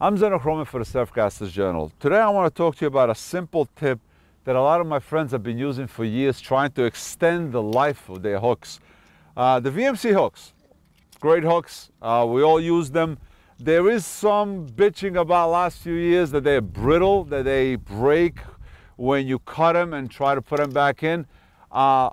I'm Zeno Hromin for the Surfcasters Journal. Today I want to talk to you about a simple tip that a lot of my friends have been using for years trying to extend the life of their hooks. Uh, the VMC hooks, great hooks, uh, we all use them. There is some bitching about last few years that they're brittle, that they break when you cut them and try to put them back in. Uh,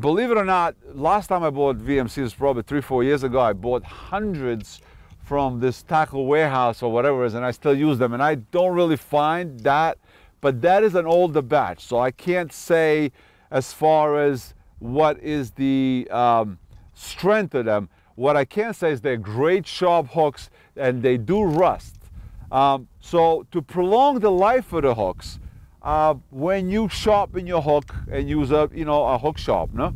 believe it or not, last time I bought VMCs, probably three, four years ago, I bought hundreds from this tackle warehouse or whatever it is, and I still use them. And I don't really find that, but that is an older batch. So I can't say as far as what is the um, strength of them. What I can say is they're great sharp hooks and they do rust. Um, so to prolong the life of the hooks, uh, when you sharpen your hook and use a you know a hook sharpener,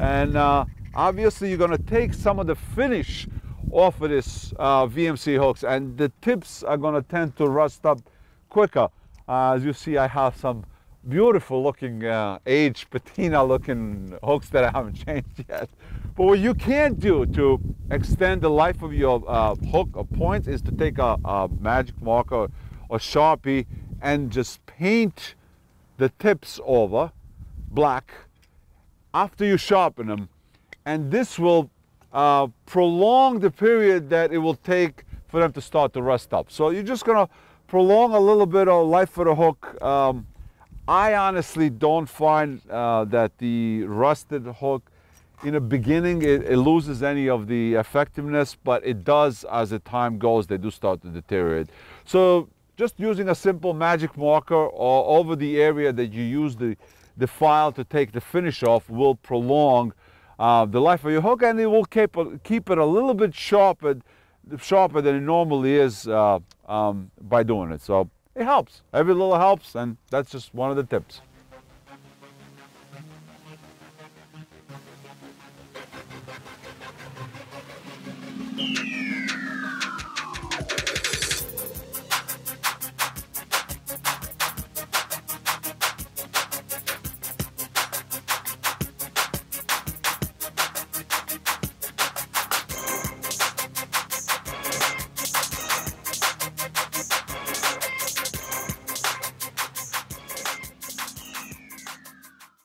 and uh, obviously you're going to take some of the finish off of this uh, VMC hooks and the tips are going to tend to rust up quicker. Uh, as you see, I have some beautiful looking uh, aged patina looking hooks that I haven't changed yet. But what you can do to extend the life of your uh, hook or points is to take a, a magic marker or Sharpie and just paint the tips over black after you sharpen them and this will uh, prolong the period that it will take for them to start to rust up. So you're just gonna prolong a little bit of life for the hook. Um, I honestly don't find uh, that the rusted hook in the beginning it, it, loses any of the effectiveness, but it does as the time goes, they do start to deteriorate. So just using a simple magic marker or over the area that you use the, the file to take the finish off will prolong uh, the life of your hook and it will keep, keep it a little bit sharper, sharper than it normally is uh, um, by doing it. So it helps. Every little helps and that's just one of the tips.